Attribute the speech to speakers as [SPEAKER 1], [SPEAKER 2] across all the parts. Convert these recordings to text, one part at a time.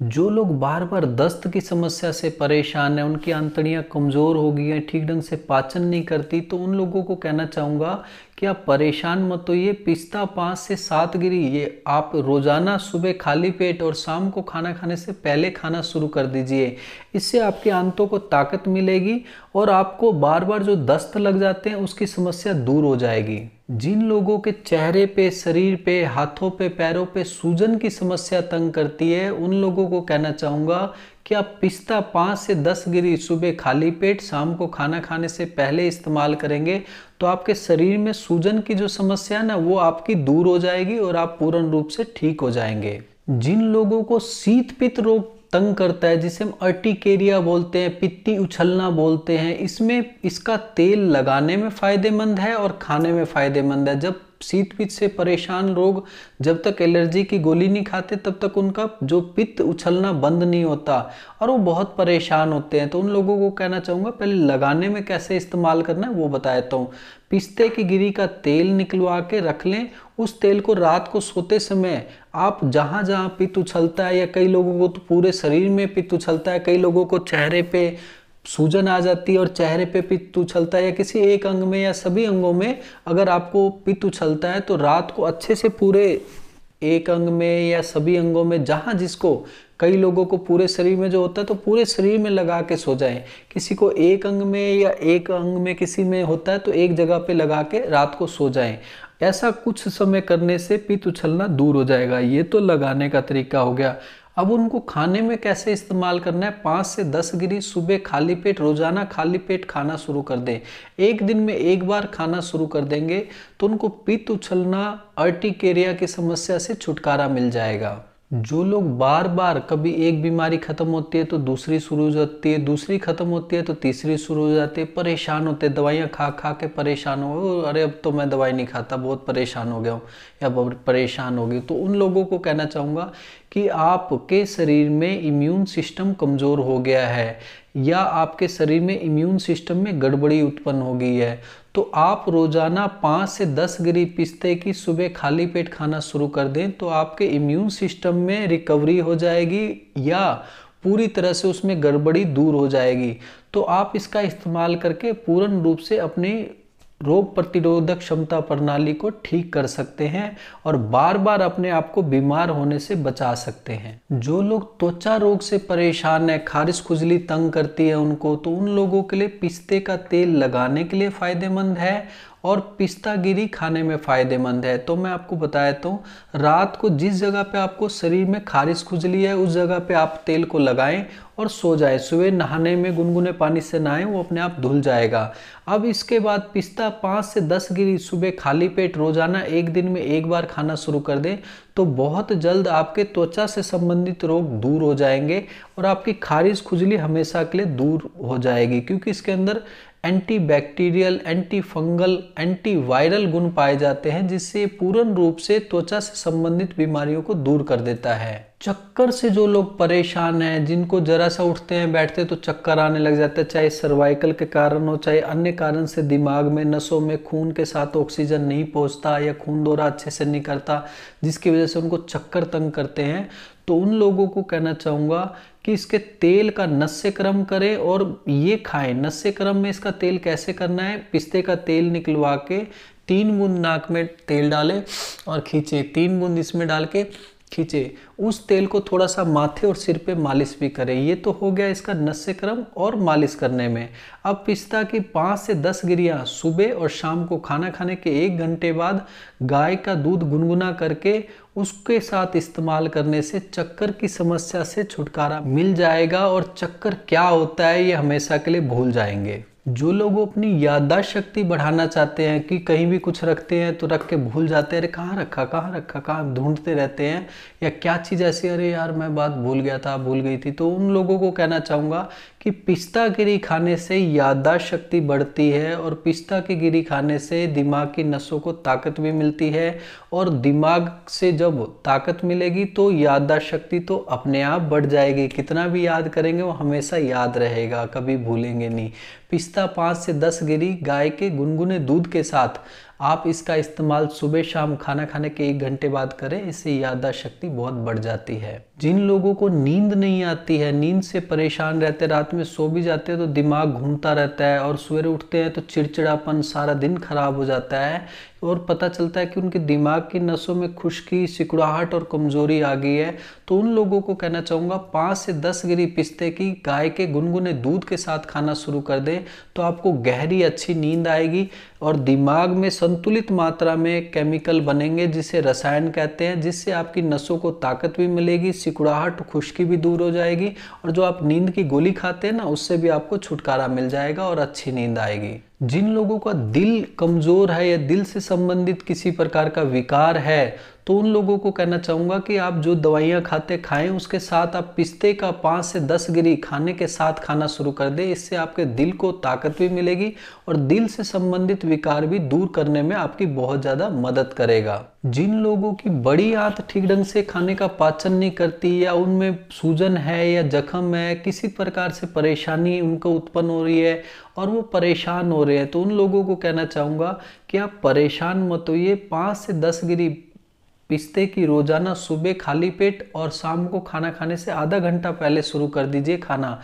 [SPEAKER 1] जो लोग बार बार दस्त की समस्या से परेशान है, उनकी आंतड़ियाँ कमज़ोर हो गई हैं, ठीक ढंग से पाचन नहीं करती तो उन लोगों को कहना चाहूँगा कि आप परेशान मत ये पिस्ता पाँच से सात गिरी, ये आप रोज़ाना सुबह खाली पेट और शाम को खाना खाने से पहले खाना शुरू कर दीजिए। इससे आपके आंतों को ताकत मिलेगी और आपको बार बार जो दस्त लग जाते हैं, उसकी समस्या दूर हो जाएगी। जिन लोगों के चेहरे पे, शरीर पे, हाथों पे, पैरों पे सूजन की समस्या तंग करती है, उन लोगों को कहना चाहूँगा कि आप पिस्ता पाँच से दस गिरी सुबह खाली पेट शाम को खाना खाने से पहले इस्तेमाल करेंगे? तो आपके शरीर में सूजन की जो समस्या है ना, वो आपकी दूर हो जाएगी और आप पूर्ण रूप से ठीक हो जाएँगे। जिन लोगों को शीत पित्त रोग तंग करता है, जिसे हम अर्टिकेरिया बोलते हैं, पित्ती उछलना बोलते हैं, इसमें इसका तेल लगाने में फ़ायदेमंद है और खाने में फ़ायदेमंद है। जब शीत पित्त से परेशान लोग जब तक एलर्जी की गोली नहीं खाते, तब तक उनका जो पित्त उछलना बंद नहीं होता और वो बहुत परेशान होते हैं। तो उन लोगों को कहना चाहूँगा, पहले लगाने में कैसे इस्तेमाल करना है वो बता देता हूँ। पिस्ते की गिरी का तेल निकलवा के रख लें। उस तेल को रात को सोते समय आप जहाँ जहाँ पित्त उछलता है या कई लोगों को तो पूरे शरीर में पित्त उछलता है, कई लोगों को चेहरे पे सूजन आ जाती है और चेहरे पे पित्त उछलता है या किसी एक अंग में या सभी अंगों में अगर आपको पित्त उछलता है तो रात को अच्छे से पूरे एक अंग में या सभी अंगों में, जहाँ जिसको कई लोगों को पूरे शरीर में जो होता है तो पूरे शरीर में लगा के सो जाएँ। किसी को एक अंग में या एक अंग में किसी में होता है तो एक जगह पे लगा के रात को सो जाएँ। ऐसा कुछ समय करने से पित्त उछलना दूर हो जाएगा। ये तो लगाने का तरीका हो गया। अब उनको खाने में कैसे इस्तेमाल करना है? पाँच से दस गिरी सुबह खाली पेट, रोज़ाना खाली पेट खाना शुरू कर दें। एक दिन में एक बार खाना शुरू कर देंगे तो उनको पित्त उछलना, अर्टिकेरिया की समस्या से छुटकारा मिल जाएगा। जो लोग बार बार कभी एक बीमारी खत्म होती है तो दूसरी शुरू हो जाती है, दूसरी खत्म होती है तो तीसरी शुरू हो जाती है, परेशान होते दवाइयाँ खा खा के परेशान हो अरे, अब तो मैं दवाई नहीं खाता, बहुत परेशान हो गया हूँ, या परेशान हो गई तो उन लोगों को कहना चाहूँगा कि आपके शरीर में इम्यून सिस्टम कमज़ोर हो गया है, या आपके शरीर में इम्यून सिस्टम में गड़बड़ी उत्पन्न हो गई है तो आप रोज़ाना पाँच से दस गिरी पिस्ते की सुबह खाली पेट खाना शुरू कर दें तो आपके इम्यून सिस्टम में रिकवरी हो जाएगी या पूरी तरह से उसमें गड़बड़ी दूर हो जाएगी। तो आप इसका इस्तेमाल करके पूर्ण रूप से अपनी रोग प्रतिरोधक क्षमता प्रणाली को ठीक कर सकते हैं और बार बार अपने आप को बीमार होने से बचा सकते हैं। जो लोग त्वचा रोग से परेशान है, खारिश खुजली तंग करती है उनको तो उन लोगों के लिए पिस्ते का तेल लगाने के लिए फ़ायदेमंद है और पिस्ता गिरी खाने में फ़ायदेमंद है। तो मैं आपको बता देता हूँ रात को जिस जगह पे आपको शरीर में खारिश खुजली है, उस जगह पे आप तेल को लगाएँ और सो जाए। सुबह नहाने में गुनगुने पानी से नहाएँ, वो अपने आप धुल जाएगा। अब इसके बाद पिस्ता पाँच से दस गिरी सुबह खाली पेट रोज़ाना एक दिन में एक बार खाना शुरू कर दें तो बहुत जल्द आपके त्वचा से संबंधित रोग दूर हो जाएँगे और आपकी खारिश खुजली हमेशा के लिए दूर हो जाएगी, क्योंकि इसके अंदर anti bacterial anti fungal anti viral गुण पाए जाते हैं, जिससे पूर्ण रूप से त्वचा से संबंधित बीमारियों को दूर कर देता है। चक्कर से जो लोग परेशान हैं, जिनको जरा सा उठते हैं, बैठते हैं तो चक्कर आने लग जाते हैं, चाहे सर्वाइकल के कारण हो, चाहे अन्य कारण से दिमाग में, नसों में खून के साथ ऑक्सीजन नहीं पहुँचता या खून दौरा अच्छे से नहीं करता, जिसकी वजह से उनको चक्कर तंग करते हैं। तो उन लोगों को कहना चाहूँगा कि इसके तेल का नस्य क्रम करें और ये खाएँ। नस्य क्रम में इसका तेल कैसे करना है? पिस्ते का तेल निकलवा के तीन बूंद नाक में तेल डालें और खींचे। तीन बूंद इसमें डाल के खींचे, उस तेल को थोड़ा सा माथे और सिर पे मालिश भी करें। ये तो हो गया इसका नस्य क्रम और मालिश करने में। अब पिस्ता की पाँच से दस गिरियाँ सुबह और शाम को खाना खाने के एक घंटे बाद गाय का दूध गुनगुना करके उसके साथ इस्तेमाल करने से चक्कर की समस्या से छुटकारा मिल जाएगा और चक्कर क्या होता है ये हमेशा के लिए भूल जाएँगे। जो लोग अपनी याददाश्त शक्ति बढ़ाना चाहते हैं कि कहीं भी कुछ रखते हैं तो रख के भूल जाते हैं, अरे कहाँ रखा कहाँ रखा, कहाँ ढूंढते रहते हैं? या क्या चीज़ ऐसी, अरे यार, मैं बात भूल गया था, भूल गई थी। तो उन लोगों को कहना चाहूँगा कि पिस्ता गिरी खाने से याददाश्त शक्ति बढ़ती है और पिस्ता की गिरी खाने से दिमाग की नसों को ताकत भी मिलती है और दिमाग से जब ताकत मिलेगी तो याददाश्त शक्ति तो अपने आप बढ़ जाएगी। कितना भी याद करेंगे वो हमेशा याद रहेगा, कभी भूलेंगे नहीं। पिस्ता पाँच से दस गिरी गाय के गुनगुने दूध के साथ आप इसका इस्तेमाल सुबह शाम खाना खाने के एक घंटे बाद करें, इससे याददाश्त शक्ति बहुत बढ़ जाती है। जिन लोगों को नींद नहीं आती है, नींद से परेशान रहते रात में सो भी जाते हैं तो दिमाग घूमता रहता है और सवेरे उठते हैं तो चिड़चिड़ापन सारा दिन खराब हो जाता है। और पता चलता है कि उनके दिमाग की नसों में खुश्की, सिकुड़ाहट और कमज़ोरी आ गई है। तो उन लोगों को कहना चाहूँगा, पाँच से दस गिरी पिस्ते की गाय के गुनगुने दूध के साथ खाना शुरू कर दें तो आपको गहरी अच्छी नींद आएगी और दिमाग में संतुलित मात्रा में केमिकल बनेंगे, जिसे रसायन कहते हैं, जिससे आपकी नसों को ताकत भी मिलेगी, सिकुड़ाहट, खुश्की भी दूर हो जाएगी और जो आप नींद की गोली खाते हैं ना, उससे भी आपको छुटकारा मिल जाएगा और अच्छी नींद आएगी। जिन लोगों का दिल कमज़ोर है या दिल से संबंधित किसी प्रकार का विकार है तो उन लोगों को कहना चाहूँगा कि आप जो दवाइयाँ खाते खाएँ, उसके साथ आप पिस्ते का पाँच से दस गिरी खाने के साथ खाना शुरू कर दें। इससे आपके दिल को ताकत भी मिलेगी और दिल से संबंधित विकार भी दूर करने में आपकी बहुत ज़्यादा मदद करेगा। जिन लोगों की बड़ी आंत ठीक ढंग से खाने का पाचन नहीं करती या उनमें सूजन है या जख्म है, किसी प्रकार से परेशानी उनको उत्पन्न हो रही है और वो परेशान हो रहे हैं तो उन लोगों को कहना चाहूँगा कि आप परेशान मत होइए। पाँच से दस गिरी पिस्ते की रोज़ाना सुबह खाली पेट और शाम को खाना खाने से आधा घंटा पहले शुरू कर दीजिए खाना।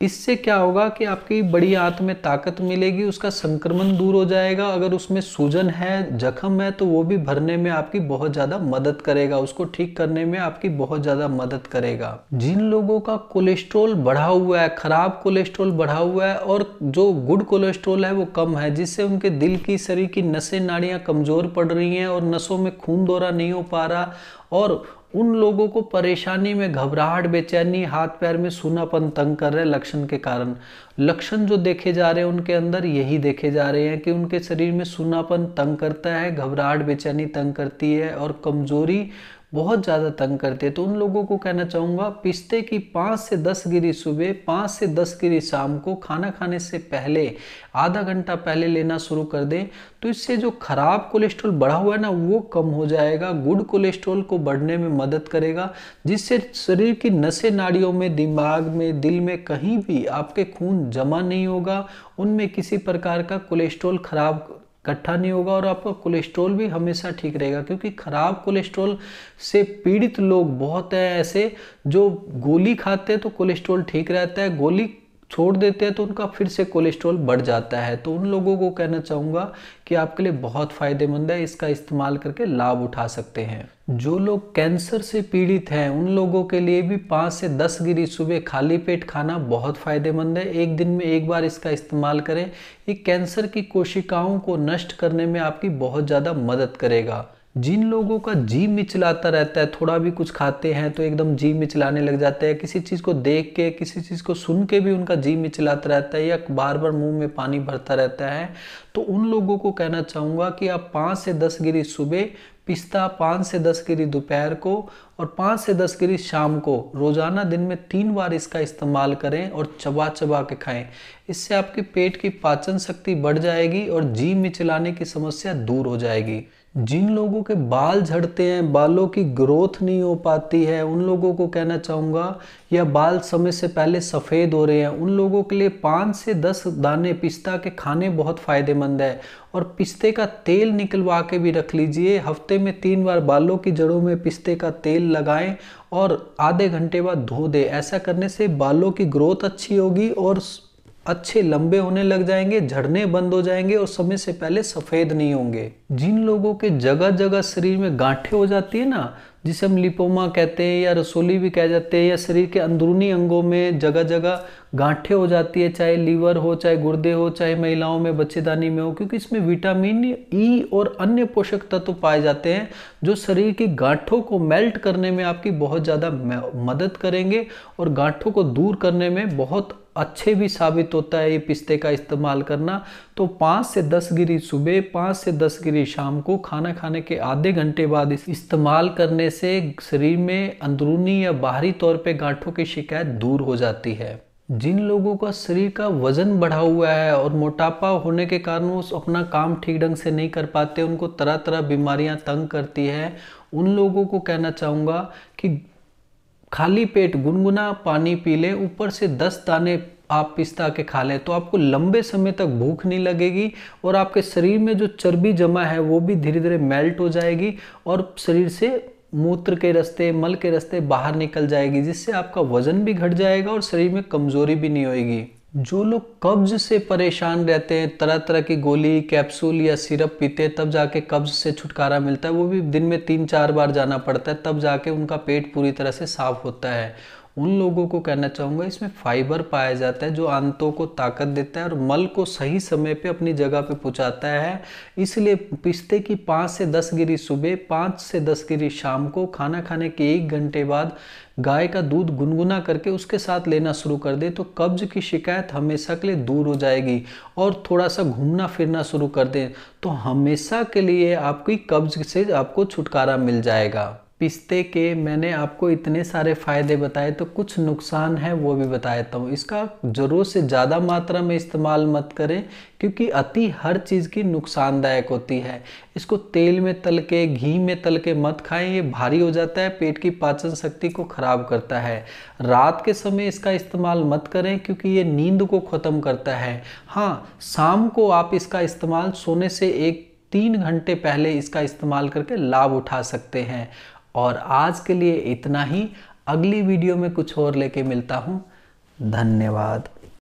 [SPEAKER 1] इससे क्या होगा कि आपकी बड़ी आंत में ताकत मिलेगी, उसका संक्रमण दूर हो जाएगा। अगर उसमें सूजन है, जख्म है तो वो भी भरने में आपकी बहुत ज़्यादा मदद करेगा। उसको ठीक करने में आपकी बहुत ज़्यादा मदद करेगा। जिन लोगों का कोलेस्ट्रोल बढ़ा हुआ है, खराब कोलेस्ट्रोल बढ़ा हुआ है, और जो गुड कोलेस्ट्रोल है, वो कम है, जिससे उनके दिल की, शरीर की नसें, नाड़ियाँ कमज़ोर पड़ रही हैं और नसों में खून दौरा नहीं हो पा रहा, और उन लोगों को परेशानी में घबराहट, बेचैनी, हाथ पैर में सूनापन तंग कर रहे लक्षण के कारण। लक्षण जो देखे जा रहे हैं, उनके अंदर यही देखे जा रहे हैं कि उनके शरीर में सूनापन तंग करता है, घबराहट, बेचैनी तंग करती है और कमज़ोरी बहुत ज़्यादा तंग करते तो उन लोगों को कहना चाहूँगा, पिस्ते की पाँच से दस गिरी सुबह, पाँच से दस गिरी शाम को खाना खाने से पहले, आधा घंटा पहले लेना शुरू कर दें। तो इससे जो खराब कोलेस्ट्रॉल बढ़ा हुआ है ना, वो कम हो जाएगा, गुड कोलेस्ट्रॉल को बढ़ने में मदद करेगा, जिससे शरीर की नशे नाड़ियों में, दिमाग में, दिल में कहीं भी आपके खून जमा नहीं होगा। उनमें किसी प्रकार का कोलेस्ट्रॉल खराब इकट्ठा नहीं होगा और आपका कोलेस्ट्रॉल भी हमेशा ठीक रहेगा, क्योंकि खराब कोलेस्ट्रॉल से पीड़ित लोग बहुत हैं ऐसे जो गोली खाते हैं तो कोलेस्ट्रॉल ठीक रहता है, गोली छोड़ देते हैं तो उनका फिर से कोलेस्ट्रॉल बढ़ जाता है। तो उन लोगों को कहना चाहूँगा कि आपके लिए बहुत फ़ायदेमंद है, इसका इस्तेमाल करके लाभ उठा सकते हैं। जो लोग कैंसर से पीड़ित हैं, उन लोगों के लिए भी पाँच से दस गिरी सुबह खाली पेट खाना बहुत फ़ायदेमंद है। एक दिन में एक बार इसका इस्तेमाल करें। ये कैंसर की कोशिकाओं को नष्ट करने में आपकी बहुत ज़्यादा मदद करेगा। जिन लोगों का जी मिचलाता रहता है, थोड़ा भी कुछ खाते हैं तो एकदम जी मिचलाने लग जाते हैं। किसी चीज़ को देख के, किसी चीज़ को सुन के भी उनका जी मिचलाता रहता है या बार बार मुँह में पानी भरता रहता है। तो उन लोगों को कहना चाहूँगा कि आप पाँच से दस गिरी सुबह पिस्ता, पाँच से दस गिरी दोपहर को और पाँच से दस गिरी शाम को रोज़ाना दिन में तीन बार इसका इस्तेमाल करें और चबा चबा के खाएँ। इससे आपके पेट की पाचन शक्ति बढ़ जाएगी और जी मिचलाने की समस्या दूर हो जाएगी। जिन लोगों के बाल झड़ते हैं, बालों की ग्रोथ नहीं हो पाती है, उन लोगों को कहना चाहूँगा, या बाल समय से पहले सफ़ेद हो रहे हैं, उन लोगों के लिए पाँच से दस दाने पिस्ता के खाने बहुत फ़ायदेमंद है। और पिस्ते का तेल निकलवा के भी रख लीजिए, हफ़्ते में तीन बार बालों की जड़ों में पिस्ते का तेल लगाएँ और आधे घंटे बाद धो दें। ऐसा करने से बालों की ग्रोथ अच्छी होगी और अच्छे लंबे होने लग जाएँगे, झड़ने बंद हो जाएँगे और समय से पहले सफ़ेद नहीं होंगे। जिन लोगों के जगह जगह शरीर में गांठे हो जाती है ना, जिसे हम लिपोमा कहते हैं या रसोली भी कह जाते हैं या शरीर के अंदरूनी अंगों में जगह जगह गांठे हो जाती है, चाहे लीवर हो, चाहे गुर्दे हो, चाहे महिलाओं में, बच्चेदानी में हो, क्योंकि इसमें विटामिन ई और अन्य पोषक तत्व पाए जाते हैं जो शरीर की गांठों को मेल्ट करने में आपकी बहुत ज़्यादा मदद करेंगे और गांठों को दूर करने में बहुत अच्छे भी साबित होता है ये पिस्ते का इस्तेमाल करना। तो पाँच से दस गिरी सुबह, पाँच से दस गिरी शाम को खाना खाने के आधे घंटे बाद इस इस्तेमाल करने से शरीर में अंदरूनी या बाहरी तौर पे गांठों की शिकायत दूर हो जाती है। जिन लोगों का शरीर का वज़न बढ़ा हुआ है और मोटापा होने के कारण वो अपना काम ठीक ढंग से नहीं कर पाते, उनको तरह तरह बीमारियाँ तंग करती है, उन लोगों को कहना चाहूँगा कि खाली पेट गुनगुना पानी पी लें, ऊपर से दस दाने आप पिस्ता के खा लें तो आपको लंबे समय तक भूख नहीं लगेगी और आपके शरीर में जो चर्बी जमा है वो भी धीरे धीरे मेल्ट हो जाएगी और शरीर से मूत्र के रास्ते, मल के रास्ते बाहर निकल जाएगी, जिससे आपका वज़न भी घट जाएगा और शरीर में कमज़ोरी भी नहीं होएगी। जो लोग कब्ज से परेशान रहते हैं तरह तरह की गोली कैप्सूल या सिरप पीते हैं, तब जाके कब्ज से छुटकारा मिलता है। वो भी दिन में तीन चार बार जाना पड़ता है, तब जाके उनका पेट पूरी तरह से साफ़ होता है। उन लोगों को कहना चाहूँगा, इसमें फाइबर पाया जाता है जो आंतों को ताकत देता है और मल को सही समय पे अपनी जगह पे पहुँचाता है। इसलिए पिस्ते की पाँच से दस गिरी सुबह, पाँच से दस गिरी शाम को खाना खाने के एक घंटे बाद गाय का दूध गुनगुना करके उसके साथ लेना शुरू कर दे तो कब्ज की शिकायत हमेशा के लिए दूर हो जाएगी और थोड़ा सा घूमना फिरना शुरू कर दें तो हमेशा के लिए आपकी कब्ज से आपको छुटकारा मिल जाएगा। पिस्ते के मैंने आपको इतने सारे फ़ायदे बताए तो कुछ नुकसान है वो भी बता देता हूँ। इसका ज़रूरत से ज़्यादा मात्रा में इस्तेमाल मत करें, क्योंकि अति हर चीज़ की नुकसानदायक होती है। इसको तेल में तल के, घी में तल के मत खाएँ, ये भारी हो जाता है, पेट की पाचन शक्ति को ख़राब करता है। रात के समय इसका इस्तेमाल मत करें, क्योंकि ये नींद को ख़त्म करता है। हाँ शाम को आप इसका इस्तेमाल सोने से एक तीन घंटे पहले इसका इस्तेमाल करके लाभ उठा सकते हैं। और आज के लिए इतना ही। अगली वीडियो में कुछ और लेके मिलता हूँ। धन्यवाद।